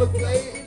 celebrate.